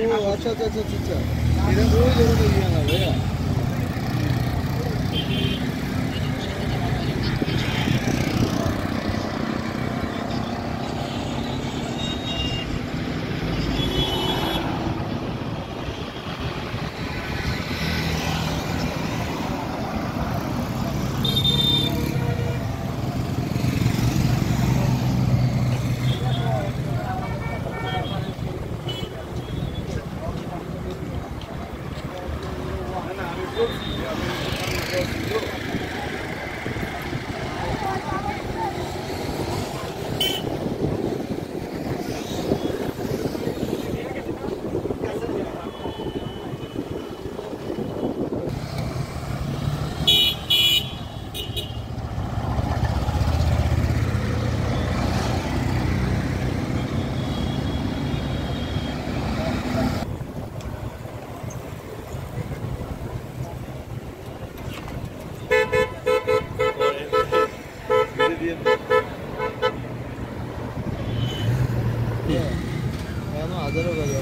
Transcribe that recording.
ओ अच्छा अच्छा अच्छा अच्छा। todos. ನಾನು ಅದರ ಬಗ್ಗೆ